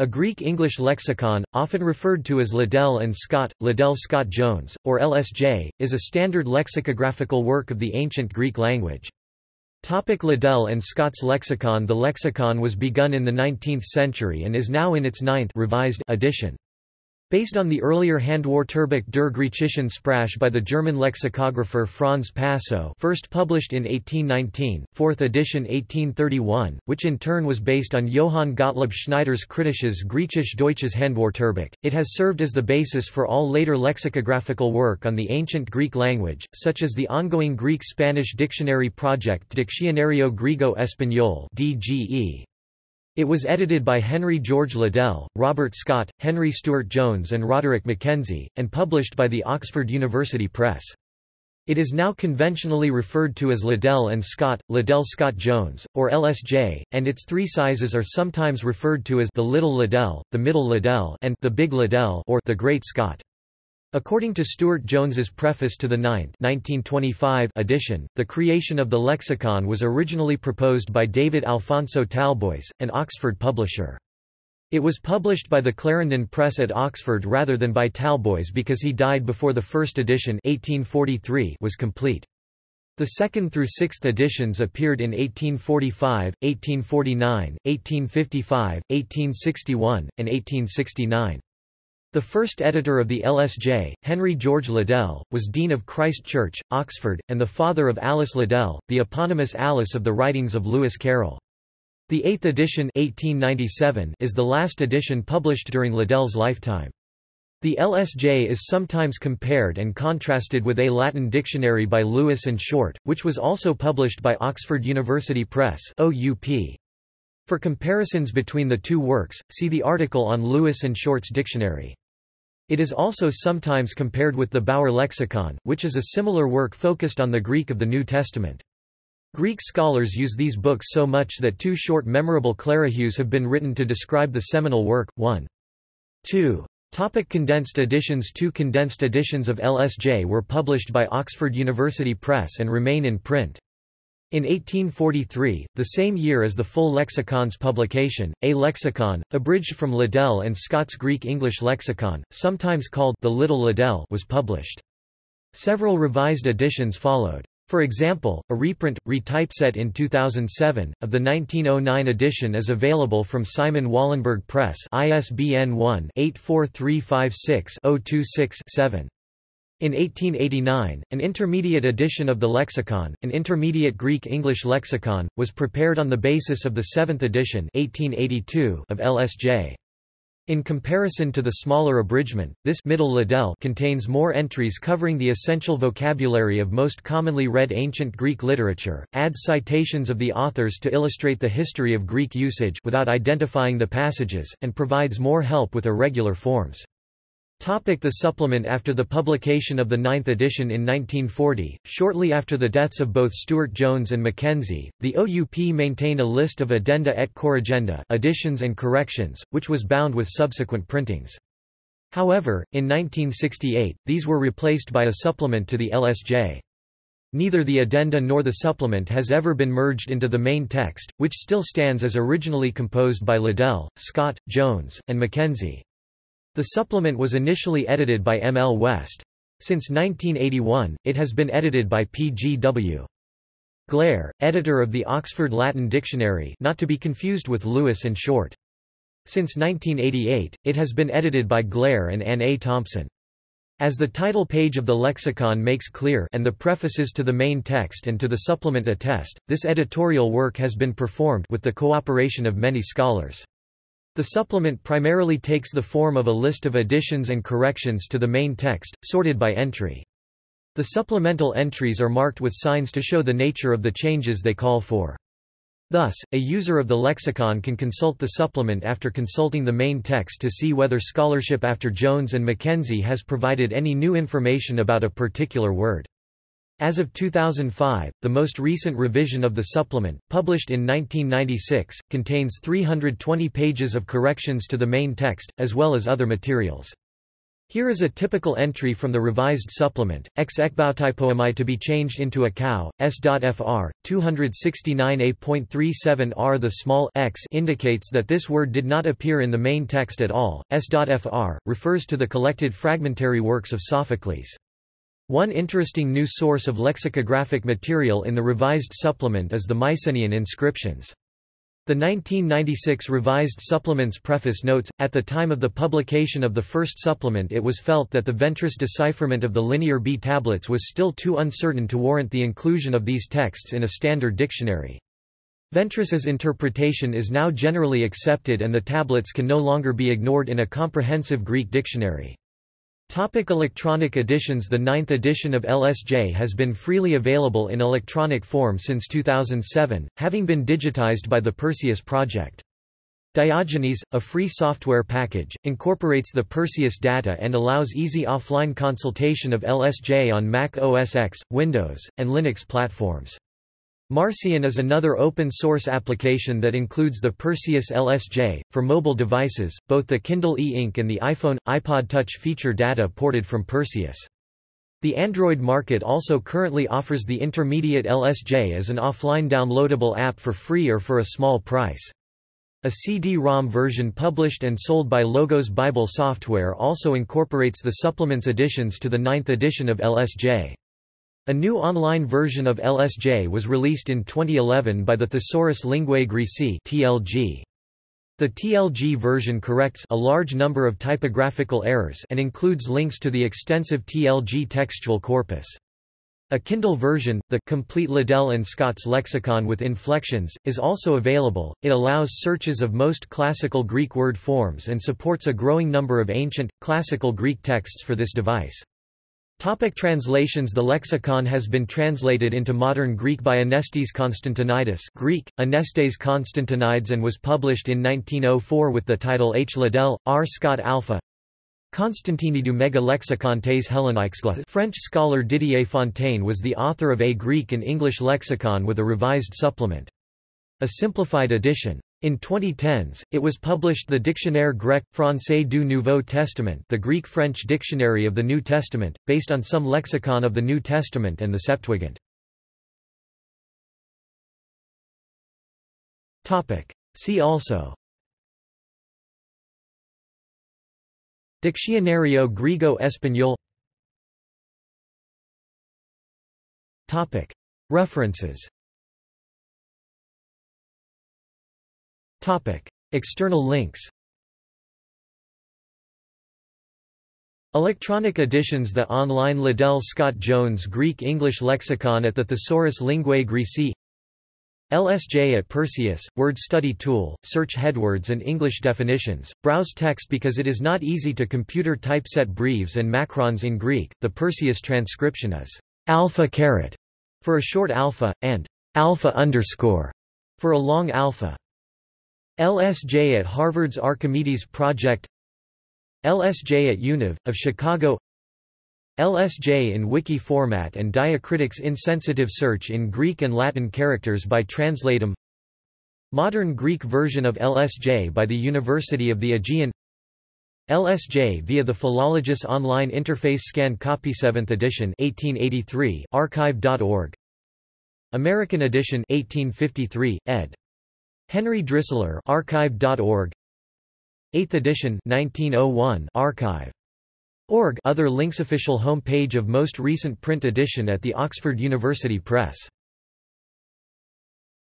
A Greek-English lexicon, often referred to as Liddell and Scott, Liddell Scott-Jones, or LSJ, is a standard lexicographical work of the ancient Greek language. Topic Liddell and Scott's lexicon The lexicon was begun in the 19th century and is now in its ninth revised edition. Based on the earlier Handwörterbuch der griechischen Sprache by the German lexicographer Franz Passow first published in 1819, 4th edition 1831, which in turn was based on Johann Gottlob Schneider's Kritisches Griechisch-Deutsches Handwörterbuch, it has served as the basis for all later lexicographical work on the ancient Greek language, such as the ongoing Greek-Spanish dictionary project Diccionario Griego-Español DGE, it was edited by Henry George Liddell, Robert Scott, Henry Stuart Jones and Roderick Mackenzie, and published by the Oxford University Press. It is now conventionally referred to as Liddell and Scott, Liddell Scott Jones, or LSJ, and its three sizes are sometimes referred to as the Little Liddell, the Middle Liddell and the Big Liddell or the Great Scott. According to Stuart Jones's preface to the 9th 1925 edition, the creation of the lexicon was originally proposed by David Alphonso Talboys, an Oxford publisher. It was published by the Clarendon Press at Oxford rather than by Talboys because he died before the first edition 1843 was complete. The second through sixth editions appeared in 1845, 1849, 1855, 1861, and 1869. The first editor of the LSJ, Henry George Liddell, was Dean of Christ Church, Oxford, and the father of Alice Liddell, the eponymous Alice of the writings of Lewis Carroll. The eighth edition 1897 is the last edition published during Liddell's lifetime. The LSJ is sometimes compared and contrasted with a Latin dictionary by Lewis and Short, which was also published by Oxford University Press OUP. For comparisons between the two works, see the article on Lewis and Short's dictionary. It is also sometimes compared with the Bauer lexicon, which is a similar work focused on the Greek of the New Testament. Greek scholars use these books so much that two short memorable clerihews have been written to describe the seminal work, 1. 2. Topic condensed editions Two condensed editions of LSJ were published by Oxford University Press and remain in print. In 1843, the same year as the full lexicon's publication, a lexicon, abridged from Liddell and Scott's Greek-English lexicon, sometimes called the Little Liddell was published. Several revised editions followed. For example, a reprint, retypeset in 2007, of the 1909 edition is available from Simon Wallenberg Press ISBN 1-84356-026-7. In 1889, an intermediate edition of the lexicon, an intermediate Greek-English lexicon, was prepared on the basis of the seventh edition 1882 of LSJ. In comparison to the smaller abridgment, this middle Liddell contains more entries covering the essential vocabulary of most commonly read ancient Greek literature, adds citations of the authors to illustrate the history of Greek usage without identifying the passages, and provides more help with irregular forms. Topic the supplement After the publication of the ninth edition in 1940, shortly after the deaths of both Stuart Jones and Mackenzie, the OUP maintained a list of addenda et corrigenda additions and corrections, which was bound with subsequent printings. However, in 1968, these were replaced by a supplement to the LSJ. Neither the addenda nor the supplement has ever been merged into the main text, which still stands as originally composed by Liddell, Scott, Jones, and Mackenzie. The supplement was initially edited by M. L. West. Since 1981, it has been edited by P. G. W. Glare, editor of the Oxford Latin Dictionary not to be confused with Lewis and Short. Since 1988, it has been edited by Glare and Anne A. Thompson. As the title page of the lexicon makes clear and the prefaces to the main text and to the supplement attest, this editorial work has been performed with the cooperation of many scholars. The supplement primarily takes the form of a list of additions and corrections to the main text, sorted by entry. The supplemental entries are marked with signs to show the nature of the changes they call for. Thus, a user of the lexicon can consult the supplement after consulting the main text to see whether scholarship after Jones and Mackenzie has provided any new information about a particular word. As of 2005, the most recent revision of the supplement, published in 1996, contains 320 pages of corrections to the main text, as well as other materials. Here is a typical entry from the revised supplement, x ekbautypoami to be changed into a cow, s.fr, 269a.37 r. The small x indicates that this word did not appear in the main text at all, s.fr, refers to the collected fragmentary works of Sophocles. One interesting new source of lexicographic material in the revised supplement is the Mycenaean inscriptions. The 1996 revised supplement's preface notes, at the time of the publication of the first supplement it was felt that the Ventris decipherment of the Linear B tablets was still too uncertain to warrant the inclusion of these texts in a standard dictionary. Ventris's interpretation is now generally accepted and the tablets can no longer be ignored in a comprehensive Greek dictionary. Topic electronic editions The ninth edition of LSJ has been freely available in electronic form since 2007, having been digitized by the Perseus project. Diogenes, a free software package, incorporates the Perseus data and allows easy offline consultation of LSJ on Mac OS X, Windows, and Linux platforms. Marcion is another open-source application that includes the Perseus LSJ. For mobile devices, both the Kindle e-ink and the iPhone, iPod Touch feature data ported from Perseus. The Android market also currently offers the intermediate LSJ as an offline downloadable app for free or for a small price. A CD-ROM version published and sold by Logos Bible Software also incorporates the supplements additions to the ninth edition of LSJ. A new online version of LSJ was released in 2011 by the Thesaurus Linguae Graecae (TLG). The TLG version corrects a large number of typographical errors and includes links to the extensive TLG textual corpus. A Kindle version, the complete Liddell and Scott's lexicon with inflections, is also available. It allows searches of most classical Greek word forms and supports a growing number of ancient, classical Greek texts for this device. Topic translations The lexicon has been translated into modern Greek by Anestes Constantinidis Greek, Anestes Constantinides and was published in 1904 with the title H. Liddell, R. Scott Alpha Constantinidou Mega Lexicon tes Hellenikes French scholar Didier Fontaine was the author of a Greek and English lexicon with a revised supplement. A simplified edition. In 2010s, it was published the Dictionnaire grec-français du Nouveau Testament the Greek-French Dictionary of the New Testament, based on some lexicon of the New Testament and the Septuagint. See also. Diccionario Griego-Español References Topic. External links Electronic editions The online Liddell Scott Jones Greek-English lexicon at the Thesaurus Linguae Graecae LSJ at Perseus, word study tool, search headwords and English definitions, browse text because it is not easy to computer typeset breves and macrons in Greek, the Perseus transcription is alpha caret for a short alpha, and alpha underscore for a long alpha. LSJ at Harvard's Archimedes Project LSJ at UNIV, of Chicago LSJ in wiki format and diacritics insensitive search in Greek and Latin characters by Translatum Modern Greek version of LSJ by the University of the Aegean LSJ via the Philologus Online Interface Scan Copy 7th edition 1883 archive.org American edition 1853 ed Henry Drisler archive.org 8th edition 1901 archive. Org other links official home page of most recent print edition at the Oxford University Press